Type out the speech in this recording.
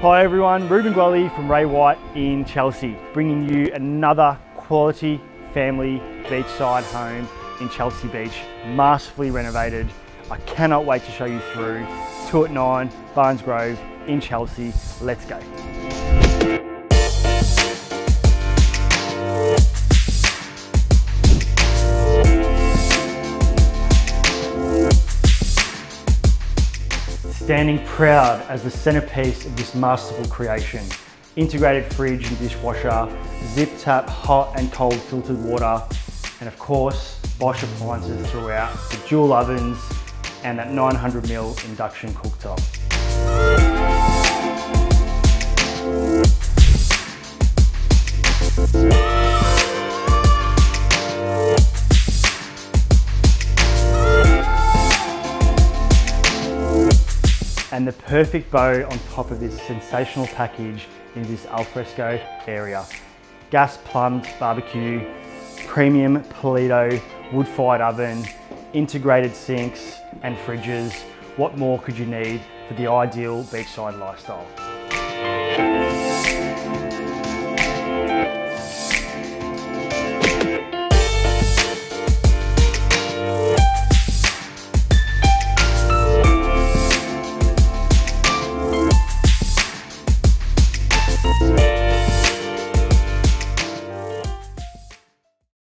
G'day everyone, Ruben Gueli from Ray White in Chelsea, bringing you another quality family beachside home in Chelsea Beach, masterfully renovated. I cannot wait to show you through. 2 at 9, Barnes Grove in Chelsea. Let's go. Standing proud as the centerpiece of this masterful creation. Integrated fridge and dishwasher, zip tap hot and cold filtered water, and of course, Bosch appliances throughout, the dual ovens, and that 900ml induction cooktop. And the perfect bow on top of this sensational package in this alfresco area. Gas plumbed barbecue, premium Polito wood-fired oven, integrated sinks and fridges. What more could you need for the ideal beachside lifestyle?